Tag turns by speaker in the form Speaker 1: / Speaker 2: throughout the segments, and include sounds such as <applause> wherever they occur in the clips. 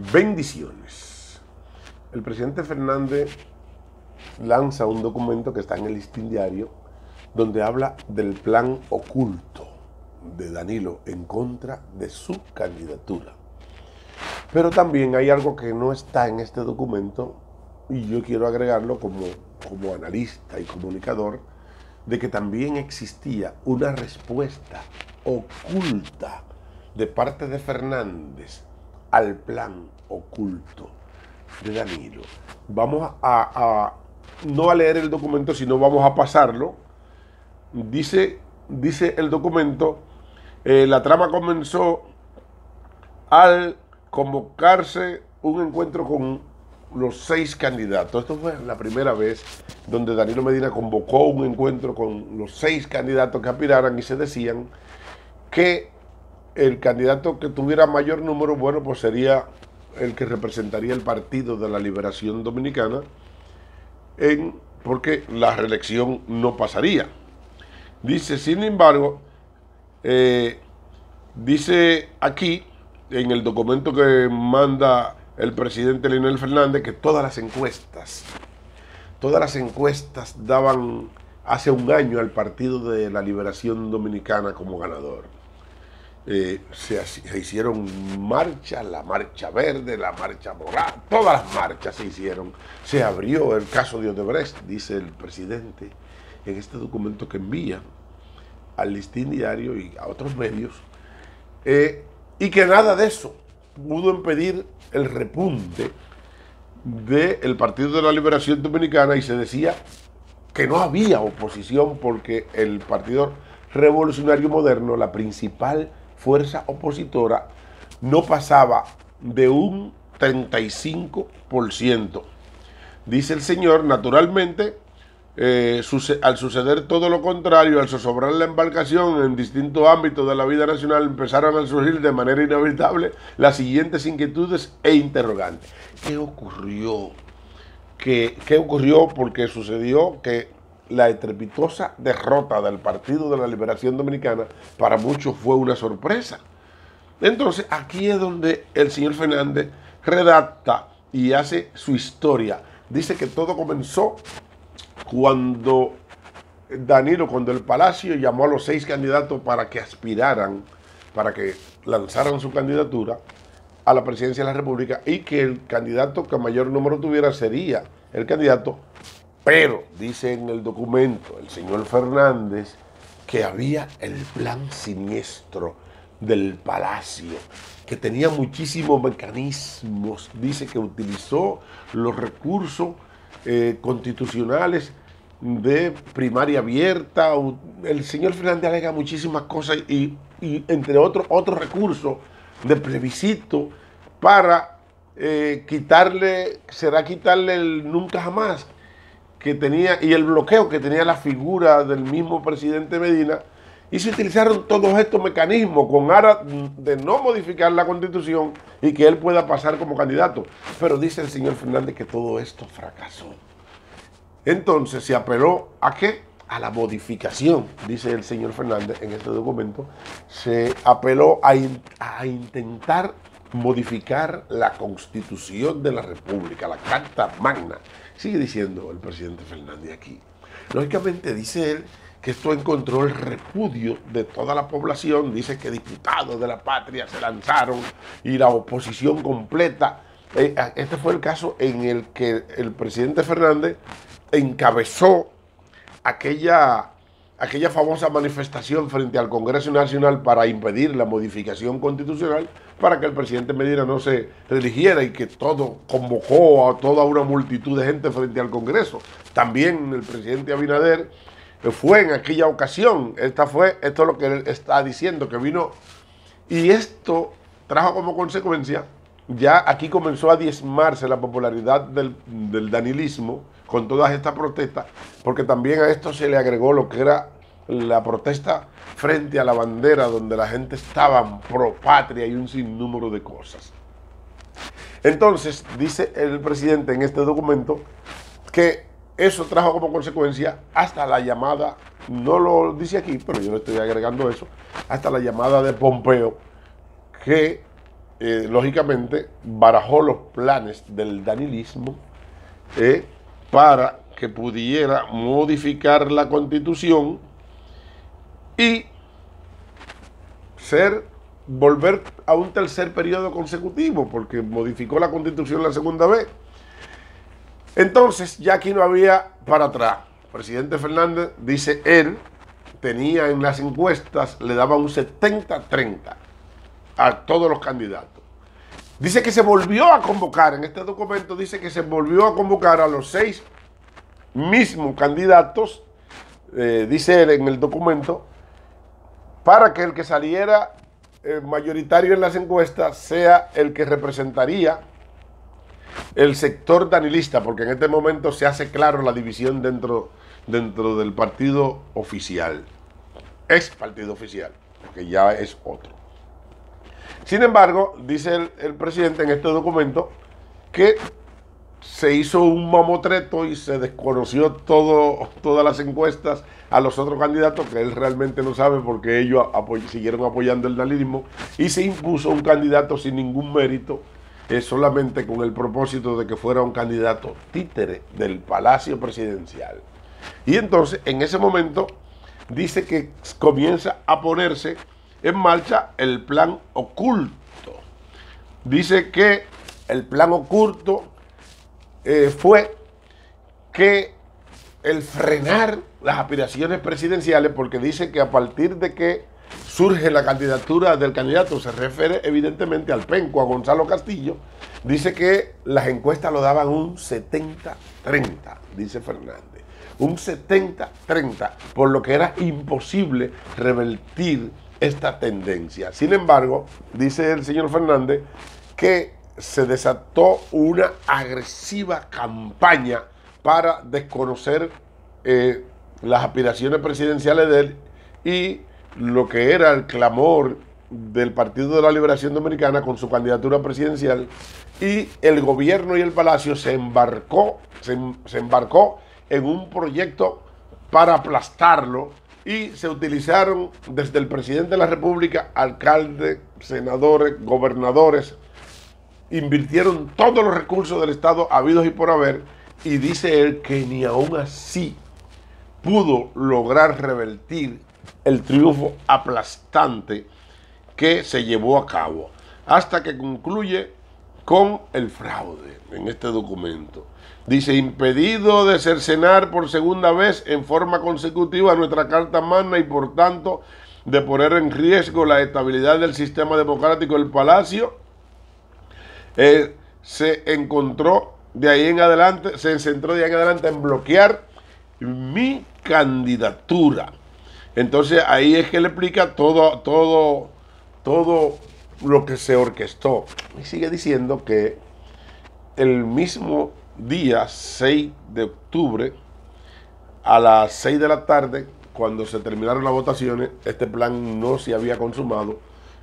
Speaker 1: Bendiciones. El presidente Fernández lanza un documento que está en el listín diario donde habla del plan oculto de Danilo en contra de su candidatura. Pero también hay algo que no está en este documento y yo quiero agregarlo como, como analista y comunicador de que también existía una respuesta oculta de parte de Fernández al plan oculto de Danilo. Vamos a, no a leer el documento, sino vamos a pasarlo. Dice, dice el documento, eh, la trama comenzó al convocarse un encuentro con los seis candidatos. Esto fue la primera vez donde Danilo Medina convocó un encuentro con los seis candidatos que aspiraran y se decían que el candidato que tuviera mayor número, bueno, pues sería el que representaría el Partido de la Liberación Dominicana, en, porque la reelección no pasaría. Dice, sin embargo, eh, dice aquí, en el documento que manda el presidente Leonel Fernández, que todas las encuestas, todas las encuestas daban hace un año al Partido de la Liberación Dominicana como ganador. Eh, se, hicieron marchas, la marcha verde, la marcha morada, todas las marchas se hicieron. Se abrió el caso de Odebrecht, dice el presidente, en este documento que envía al listín diario y a otros medios, eh, y que nada de eso pudo impedir el repunte del Partido de la Liberación Dominicana y se decía que no había oposición porque el Partido Revolucionario Moderno, la principal fuerza opositora no pasaba de un 35%. Dice el señor, naturalmente, eh, al suceder todo lo contrario, al zozobrar la embarcación en distintos ámbitos de la vida nacional, empezaron a surgir de manera inevitable las siguientes inquietudes e interrogantes. ¿Qué ocurrió? ¿Qué, qué ocurrió? Porque sucedió que la estrepitosa derrota del Partido de la Liberación Dominicana para muchos fue una sorpresa. Entonces, aquí es donde el señor Fernández redacta y hace su historia. Dice que todo comenzó cuando Danilo, cuando el Palacio llamó a los seis candidatos para que aspiraran, para que lanzaran su candidatura a la presidencia de la República y que el candidato que mayor número tuviera sería el candidato pero dice en el documento el señor Fernández que había el plan siniestro del palacio, que tenía muchísimos mecanismos, dice que utilizó los recursos eh, constitucionales de primaria abierta. El señor Fernández alega muchísimas cosas y, entre otros, otros recursos de plebiscito para eh, quitarle, será quitarle el nunca jamás tenía y el bloqueo que tenía la figura del mismo presidente Medina y se utilizaron todos estos mecanismos con aras de no modificar la constitución y que él pueda pasar como candidato. Pero dice el señor Fernández que todo esto fracasó. Entonces se apeló a qué? A la modificación, dice el señor Fernández en este documento, se apeló a, a intentar modificar la constitución de la República, la Carta Magna. Sigue diciendo el presidente Fernández aquí. Lógicamente dice él que esto encontró el repudio de toda la población, dice que diputados de la patria se lanzaron y la oposición completa. Eh, este fue el caso en el que el presidente Fernández encabezó aquella aquella famosa manifestación frente al Congreso Nacional para impedir la modificación constitucional para que el presidente Medina no se religiera y que todo convocó a toda una multitud de gente frente al Congreso. También el presidente Abinader fue en aquella ocasión. Esta fue, esto es lo que él está diciendo, que vino. Y esto trajo como consecuencia, ya aquí comenzó a diezmarse la popularidad del, del danilismo con todas estas protestas, porque también a esto se le agregó lo que era la protesta frente a la bandera donde la gente estaba pro patria y un sinnúmero de cosas. Entonces, dice el presidente en este documento que eso trajo como consecuencia hasta la llamada, no lo dice aquí, pero yo le estoy agregando eso, hasta la llamada de Pompeo, que eh, lógicamente, barajó los planes del danilismo eh, para que pudiera modificar la constitución y ser volver a un tercer periodo consecutivo, porque modificó la constitución la segunda vez. Entonces, ya aquí no había para atrás. presidente Fernández, dice él, tenía en las encuestas, le daba un 70-30 a todos los candidatos. Dice que se volvió a convocar, en este documento dice que se volvió a convocar a los seis mismos candidatos, eh, dice él en el documento, para que el que saliera eh, mayoritario en las encuestas sea el que representaría el sector danilista, porque en este momento se hace claro la división dentro, dentro del partido oficial, ex partido oficial, que ya es otro. Sin embargo, dice el, presidente en este documento que se hizo un mamotreto y se desconoció todo, todas las encuestas a los otros candidatos que él realmente no sabe porque ellos siguieron apoyando el dalinismo y se impuso un candidato sin ningún mérito, eh, solamente con el propósito de que fuera un candidato títere del Palacio Presidencial. Y entonces, en ese momento, dice que comienza a ponerse en marcha el plan oculto. Dice que el plan oculto eh, fue que el frenar las aspiraciones presidenciales, porque dice que a partir de que surge la candidatura del candidato, se refiere evidentemente al penco, a Gonzalo Castillo, dice que las encuestas lo daban un 70-30, dice Fernández. Un 70-30, por lo que era imposible revertir esta tendencia. Sin embargo, dice el señor Fernández que se desató una agresiva campaña para desconocer eh, las aspiraciones presidenciales de él y lo que era el clamor del Partido de la Liberación Dominicana con su candidatura presidencial y el gobierno y el palacio se embarcó, se embarcó en un proyecto para aplastarlo y se utilizaron desde el presidente de la República, alcaldes, senadores, gobernadores, invirtieron todos los recursos del Estado habidos y por haber, y dice él que ni aún así pudo lograr revertir el triunfo aplastante que se llevó a cabo, hasta que concluye con el fraude en este documento. Dice, impedido de cercenar por segunda vez en forma consecutiva nuestra Carta Magna y por tanto de poner en riesgo la estabilidad del sistema democrático del Palacio, eh, se encontró de ahí en adelante, se centró de ahí en adelante en bloquear mi candidatura. Entonces ahí es que le explica todo, todo, todo lo que se orquestó. Y sigue diciendo que el mismo día 6 de octubre, a las 6 de la tarde, cuando se terminaron las votaciones, este plan no se había consumado,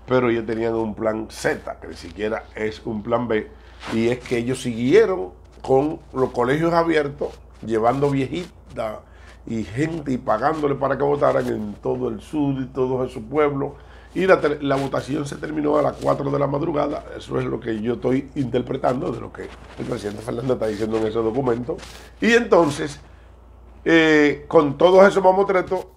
Speaker 1: pero ellos tenían un plan Z, que ni siquiera es un plan B, y es que ellos siguieron con los colegios abiertos, llevando viejitas y gente y pagándole para que votaran en todo el sur y todos esos pueblos y la, votación se terminó a las 4 de la madrugada. Eso es lo que yo estoy interpretando de lo que el presidente Fernández está diciendo en ese documento. Y entonces, eh, con todos esos mamotretos,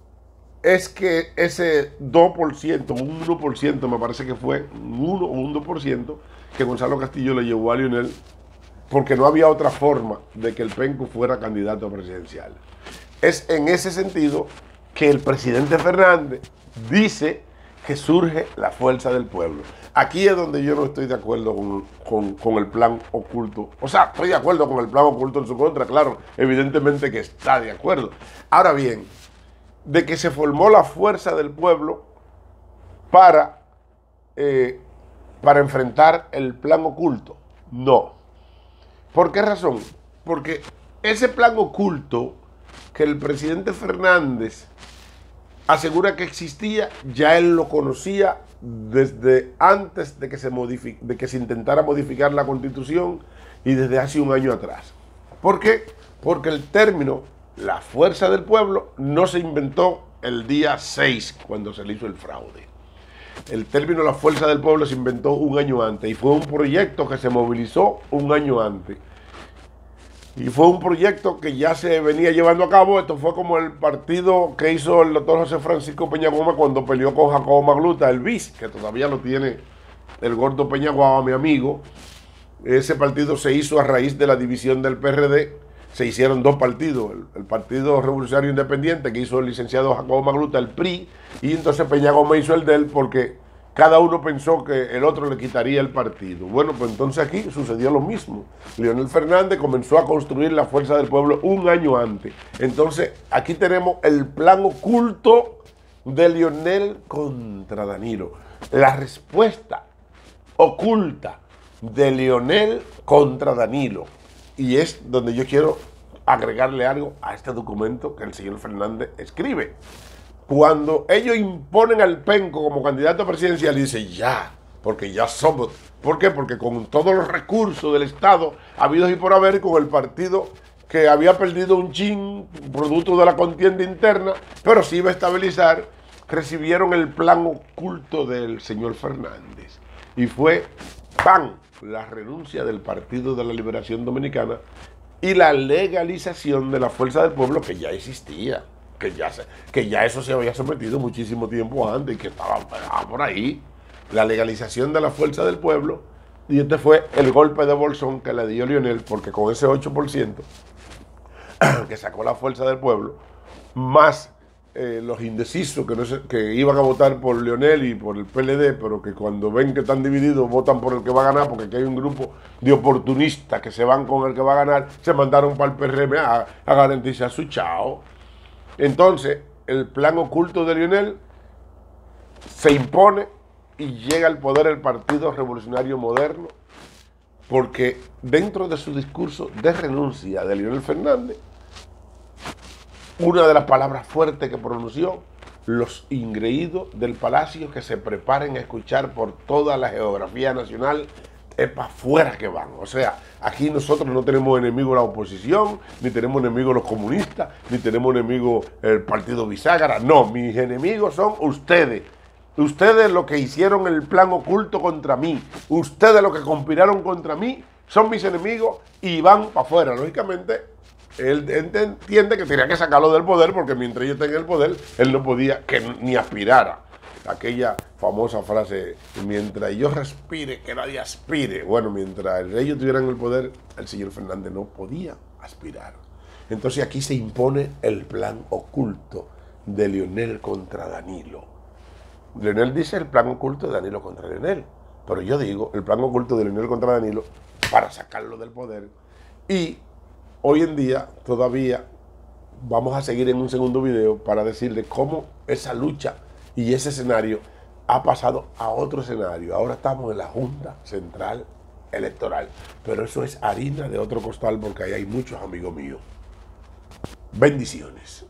Speaker 1: es que ese 2%, un 1%, me parece que fue un 1 o un 2%, que Gonzalo Castillo le llevó a Lionel, porque no había otra forma de que el PENCO fuera candidato presidencial. Es en ese sentido que el presidente Fernández dice que surge la fuerza del pueblo. Aquí es donde yo no estoy de acuerdo con, el plan oculto. O sea, estoy de acuerdo con el plan oculto en su contra, claro, evidentemente que está de acuerdo. Ahora bien, de que se formó la fuerza del pueblo para, eh, para enfrentar el plan oculto. No. ¿Por qué razón? Porque ese plan oculto que el presidente Fernández asegura que existía, ya él lo conocía desde antes de que se, intentara modificar la constitución y desde hace un año atrás. ¿Por qué? Porque el término la fuerza del pueblo no se inventó el día 6 cuando se le hizo el fraude. el término la fuerza del pueblo se inventó un año antes y fue un proyecto que se movilizó un año antes. Y fue un proyecto que ya se venía llevando a cabo. Esto fue como el partido que hizo el doctor José Francisco Peñagoma cuando peleó con Jacobo Magluta, el BIS, que todavía lo tiene el gordo Peñaguaba, mi amigo. Ese partido se hizo a raíz de la división del PRD. Se hicieron dos partidos, el, Partido Revolucionario Independiente que hizo el licenciado Jacobo Magluta, el PRI, y entonces Peñagoma hizo el de él porque cada uno pensó que el otro le quitaría el partido. Bueno, pues entonces aquí sucedió lo mismo. Leonel Fernández comenzó a construir la fuerza del pueblo un año antes. Entonces aquí tenemos el plan oculto de Leonel contra Danilo. La respuesta oculta de Leonel contra Danilo. Y es donde yo quiero agregarle algo a este documento que el señor Fernández escribe. Cuando ellos imponen al penco como candidato presidencial, dice ya, porque ya somos. ¿Por qué? Porque con todos los recursos del Estado habidos y por haber, con el partido que había perdido un chin, producto de la contienda interna, pero sí iba a estabilizar, recibieron el plan oculto del señor Fernández. Y fue, ¡pam!, la renuncia del Partido de la Liberación Dominicana y la legalización de la Fuerza del Pueblo que ya existía que ya, se, que ya eso se había sometido muchísimo tiempo antes y que estaba, por ahí. La legalización de la fuerza del pueblo. Y este fue el golpe de bolsón que le dio Lionel, porque con ese 8% <clears throat> que sacó la fuerza del pueblo, más eh, los indecisos que, no que iban a votar por Lionel y por el PLD, pero que cuando ven que están divididos votan por el que va a ganar, porque aquí hay un grupo de oportunistas que se van con el que va a ganar, se mandaron para el PRM a, a garantizar su chao. Entonces, el plan oculto de Lionel se impone y llega al poder el Partido Revolucionario Moderno, porque dentro de su discurso de renuncia de Lionel Fernández, una de las palabras fuertes que pronunció, los ingreídos del palacio que se preparen a escuchar por toda la geografía nacional es para afuera que van. O sea, aquí nosotros no tenemos enemigo la oposición, ni tenemos enemigo los comunistas, ni tenemos enemigo el partido bisagra. No, mis enemigos son ustedes. Ustedes los que hicieron el plan oculto contra mí, ustedes los que conspiraron contra mí, son mis enemigos y van para afuera. Lógicamente, él entiende que tenía que sacarlo del poder porque mientras yo tenga el poder, él no podía que ni aspirara aquella famosa frase, mientras yo respire, que nadie aspire. Bueno, mientras ellos tuvieran el poder, el señor Fernández no podía aspirar. Entonces aquí se impone el plan oculto de Leonel contra Danilo. Leonel dice el plan oculto de Danilo contra Leonel, pero yo digo el plan oculto de Leonel contra Danilo para sacarlo del poder. Y hoy en día todavía vamos a seguir en un segundo video para decirle cómo esa lucha y ese escenario ha pasado a otro escenario. Ahora estamos en la Junta Central Electoral. Pero eso es harina de otro costal porque ahí hay muchos amigos míos. Bendiciones.